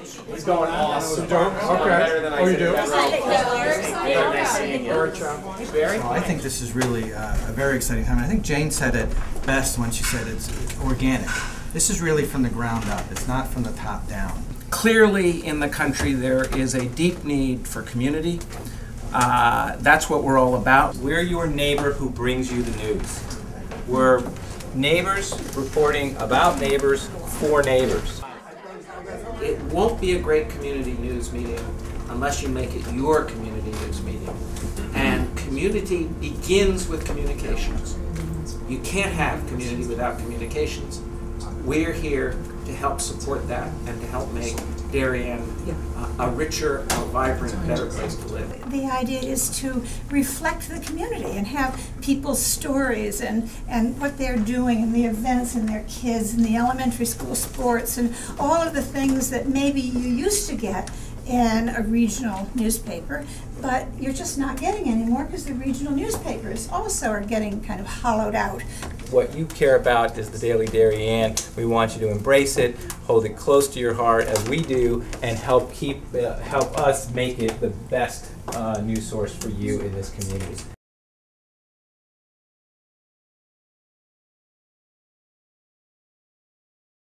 He's going awesome. You don't? Okay. I Oh, you do? Very nice seeing you. Barry? Well, I think this is really uh, a very exciting time. I think Jane said it best when she said it's organic. This is really from the ground up. It's not from the top down. Clearly, in the country, there is a deep need for community. Uh, that's what we're all about. We're your neighbor who brings you the news. We're neighbors reporting about neighbors for neighbors. It won't be a great community news meeting unless you make it your community news meeting. And community begins with communications. You can't have community without communications. We're here to help support that and help make Darien a, uh, a richer, a vibrant, better place to live. The idea is to reflect the community and have people's stories and, and what they're doing and the events and their kids and the elementary school sports and all of the things that maybe you used to get in a regional newspaper, but you're just not getting anymore because the regional newspapers also are getting kind of hollowed out. What you care about is the Daily Darien. We want you to embrace it, hold it close to your heart as we do, and help keep uh, help us make it the best uh, news source for you in this community.